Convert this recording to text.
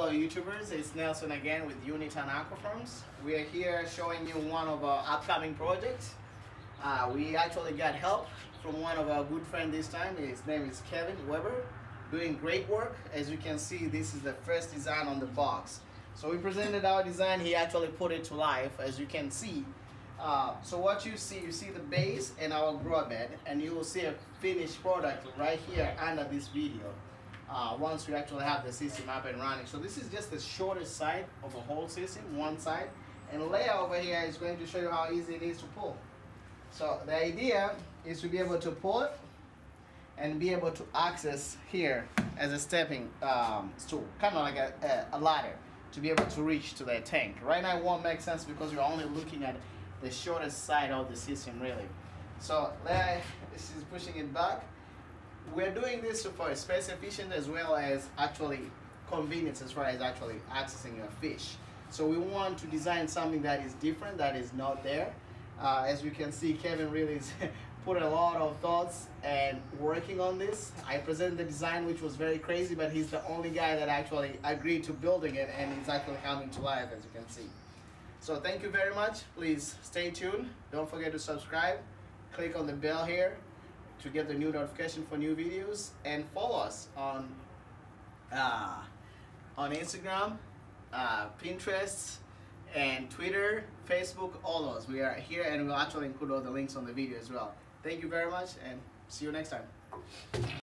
Hello YouTubers, it's Nelson again with UniTan Aquafarms. We are here showing you one of our upcoming projects. Uh, we actually got help from one of our good friends this time. His name is Kevin Weber, doing great work. As you can see, this is the first design on the box. So we presented our design, he actually put it to life, as you can see. Uh, so what you see, you see the base and our grow bed, and you will see a finished product right here under this video uh, once we actually have the system up and running. So this is just the shortest side of the whole system, one side. And Leia over here is going to show you how easy it is to pull. So the idea is to be able to pull it and be able to access here as a stepping um, stool, kind of like a, a, ladder to be able to reach to the tank. Right now it won't make sense because you're only looking at the shortest side of the system really. So Leia is pushing it back we're doing this for space efficient as well as actually convenience as far as actually accessing your fish. So we want to design something that is different, that is not there. Uh, as you can see, Kevin really put a lot of thoughts and working on this. I presented the design, which was very crazy, but he's the only guy that actually agreed to building it, and it's actually coming to life, as you can see. So thank you very much. Please stay tuned. Don't forget to subscribe. Click on the bell here to get the new notification for new videos and follow us on uh, on Instagram, uh, Pinterest, and Twitter, Facebook, all those. We are here and we'll actually include all the links on the video as well. Thank you very much and see you next time.